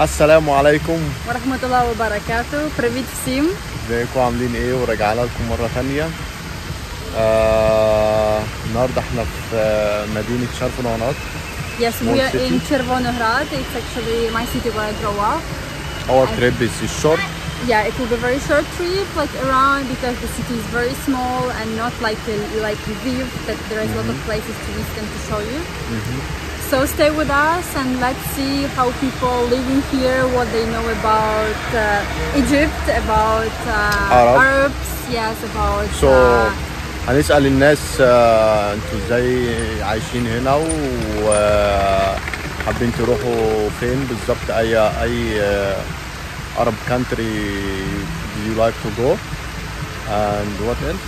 السلام عليكم ورحمة وبركاته Привіт всім. ازيكم عاملين ايه ورجعنا لكم مرة تانية آه النهاردة احنا في آه، مدينة شرف العناط Yes, we Small are city. in Червоноград. It's actually my city where I grow up. our trip is short Yeah, it will be a very short trip, like around because the city is very small and not like a, like Lviv that there is a lot of places to visit and to show you. So stay with us and let's see how people living here, what they know about uh, Egypt, about uh, Arab. Arabs, yes, about so uh, هنسأل الناس آه انتوا ازاي عايشين هنا وحابين تروحوا فين بالظبط اي اي آه Arab country do you like to go and what else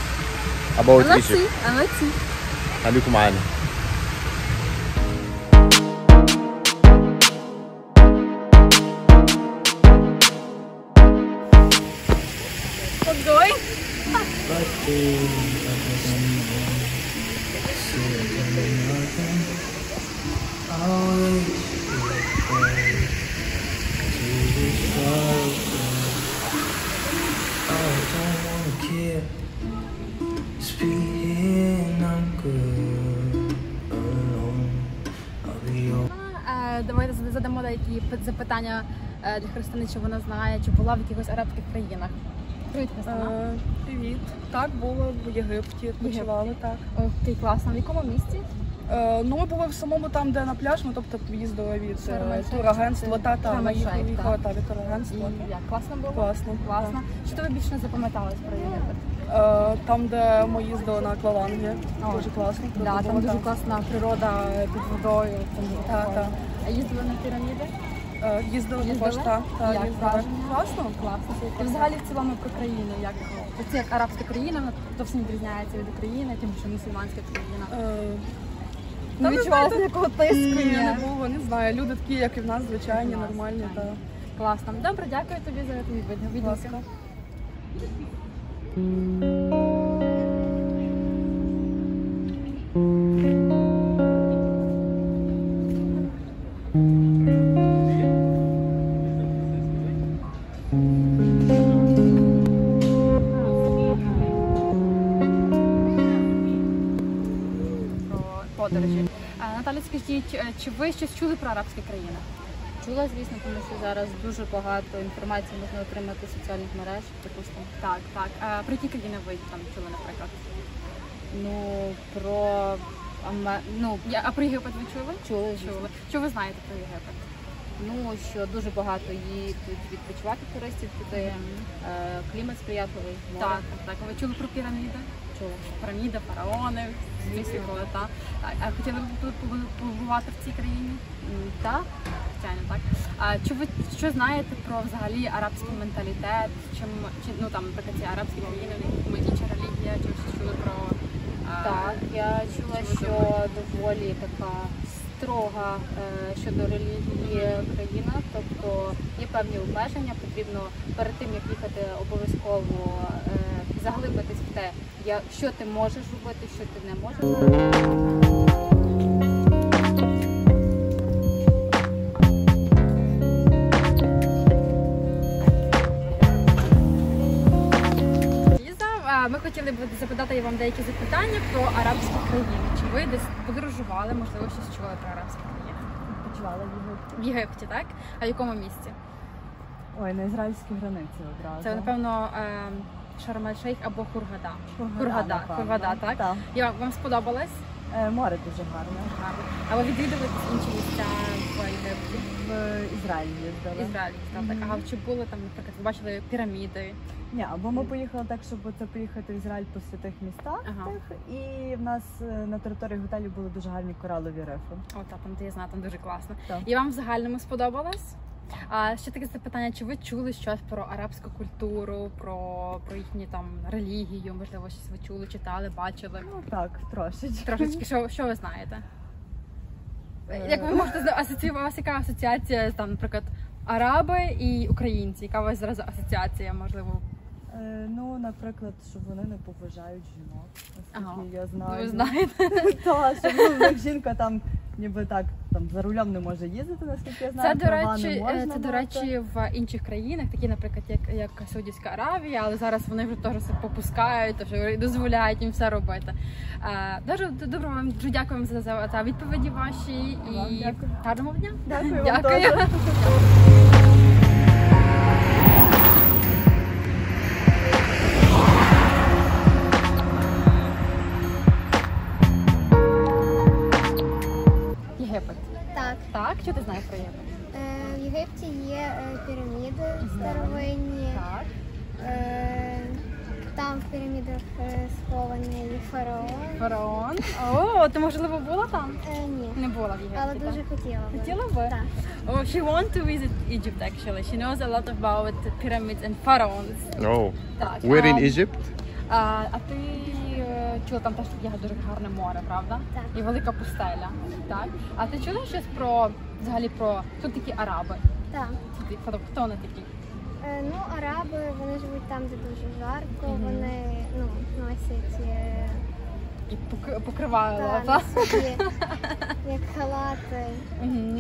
about and let's Egypt see, and let's see. خليكم معانا What's going? Давайте задамо деякі запитання е, для Христини, чи вона знає, чи була в якихось арабських країнах. Привіт. Е, Привіт. Так, було в Єгипті, відпочивали, так. Okay, класно. В якому місті? Е, ну, ми були в самому там, де на пляж, ми тобто поїздили від е, турагентства, та та ми Шарм-ель-Шейх, їхали та від І турагентства. як класно було? Класно. Класно. Що тобі більше запам'яталось про Єгипет? Е, Там, де ми їздили на аквалангі, О, дуже класно. Да, там було, дуже класна природа під водою. Там дуже Так, прикольно. так. А їздили на піраміди? Е, Їздили також, так. їздили. Класно. Класно. І взагалі в цілому про країну. Як це як арабська країна, вона зовсім відрізняється від України, тим що мусульманська країна. Е, Не ви відчувала знаєте, якого тиску? Ні, не було, не знаю. Люди такі, як і в нас, звичайні, Класно, нормальні. Класно. Добре, дякую тобі за відповідь. Будь ласка. Подорожі. А, Наталя, скажіть, е, чи ви щось чули про арабські країни? Чула, звісно, тому що зараз дуже багато інформації можна отримати з соціальних мереж, припустимо. Так, так. А про які країни ви там чули, наприклад? Ну про ну, Я, а про Єгипет ви чули? чули. Чули. Що ви знаєте про Єгипет? Ну що дуже багато їдуть відпочивати туристів туди. Е, клімат сприятливий, море. Так, так. Ви чули про піраміди? Чула. Піраміда, фараони, звісно. Так. А хотіли б тут побу- побувати в цій країні? Так, Звичайно, так. А чи ви що знаєте про взагалі арабський менталітет? Чим чи ну там, наприклад, ці арабські країни, в інша релігія, чи щось чули про так, я чула, що доволі така строга е, щодо релігії країна, тобто є певні обмеження, потрібно перед тим як їхати обов'язково е, заглибитись в те, що ти можеш робити, що ти не можеш робити. Ми хотіли б запитати вам деякі запитання про арабські країни. Ви десь подорожували, можливо, щось чули про арабські країни? Побувала в Єгипті. В Єгипті, так? А в якому місці? Ой, на ізраїльській границі одразу. Це напевно ем, Шарм-ель-Шейх або Хургада. Хургада, напевно. Хургада, так? Так. Як вам сподобалось? Е, море дуже гарне. Гарно. А ви відвідували інші місця в Єгипті? Ізраїль їздили. Ізраїлі, так, так. А чи були там, наприклад, ви бачили піраміди? Ні, бо ми поїхали так, щоб це поїхати в Ізраїль по святих містах. Ага. тих, і в нас е, на території готелю були дуже гарні коралові рифи. О, та, там, де я знаю, там дуже класно. Так. І вам в загальному сподобалось? А ще таке запитання: чи ви чули щось про арабську культуру, про, про їхню там релігію? Можливо, щось ви чули, читали, бачили? Ну так, трошечки. Трошечки, що, що ви знаєте? Е. Як ви можете зна- асоціювати, у вас яка асоціація там, наприклад, араби і українці? Яка у вас зараз асоціація, можливо? Е, Ну, наприклад, що вони не поважають жінок, Ага. я Ну, знаю. Ви знаєте. Та, що ну, як жінка там ніби так там за рулем не може їздити, наскільки я Це знаю. до речі, не можна це до речі в інших країнах, такі, наприклад, як, як Саудівська Аравія, але зараз вони вже теж все попускають, вже дозволяють їм все робити. Е, Дуже добре вам дуже дякуємо за, за, за відповіді ваші і гарного дня. Дякую вам Дякую. теж. піраміди старовинні. Так. Е, там в пірамідах е, схований фараон. Фараон. О, ти можливо була там? Е, ні, Не була в Єгипті. але так? дуже хотіла би. Хотіла би? Так. Oh, she want to visit Egypt actually. She knows a lot about pyramids and pharaohs. Oh. Так. Where in Egypt? А, а ти чула там теж є дуже гарне море, правда? Так. І велика пустеля. Так. А ти чула щось про взагалі про хто такі араби? Так. Хто, хто, вони такі? Е, ну, араби, вони живуть там, де дуже жарко, Мгм. вони ну, носять е, І пок- покривали, та, так? як халати. Угу.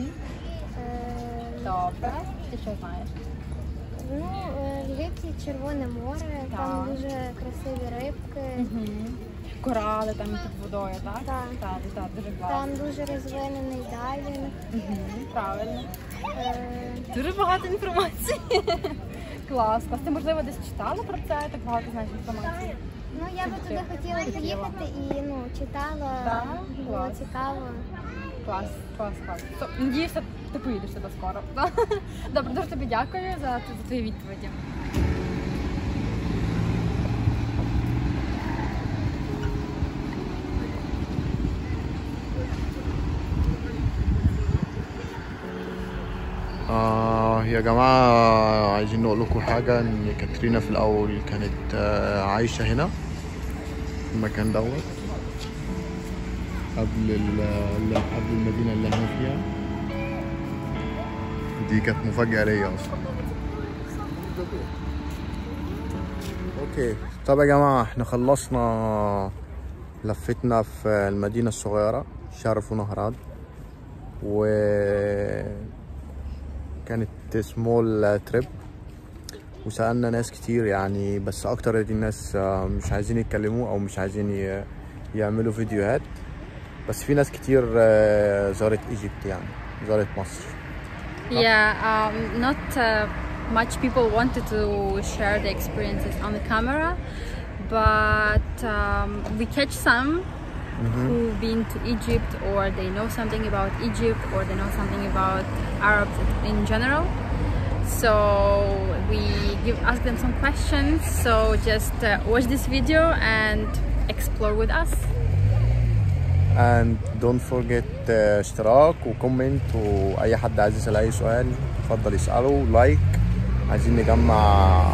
Е, Добре. Ти що знаєш? ну, е, в Єгипті Червоне море, Так. там дуже красиві рибки. Угу. Корали там під водою, так? Так. Так, так, дуже Там дуже розвинений дайвінг. Угу. Правильно. Е, Дуже багато інформації. Клас, клас. Ти можливо десь читала про це, так багато знаєш інформації. Ну, я би туди хотіла поїхати і ну, читала, Так? було Клас. цікаво. Клас, клас, клас. То, надіюся, ти поїдеш сюди скоро. Добре, дуже тобі дякую за, за твої відповіді. يا جماعة عايزين نقول لكم حاجة إن كاترينا في الأول كانت آه عايشة هنا في المكان دوت قبل قبل المدينة اللي إحنا فيها. دي كانت مفاجأة ليا أصلا. أوكي. طب يا جماعة إحنا خلصنا لفتنا في المدينة الصغيرة شرف ونهراد و كانت سمول تريب وسألنا ناس كتير يعني بس أكتر الناس آه، مش عايزين يتكلموا أو مش عايزين يعملوا فيديوهات بس في ناس كتير آه، زارت ايجيبت يعني زارت مصر Yeah, um, not uh, much people wanted to share the experiences on the camera, but um, we catch some who've been to Egypt or they know something about Egypt or they know something about Arabs in general. So we give ask them some questions. So just uh, watch this video and explore with us. and don't forget آه، اشتراك وكومنت واي حد عايز يسال اي سؤال اتفضل يساله لايك عايزين نجمع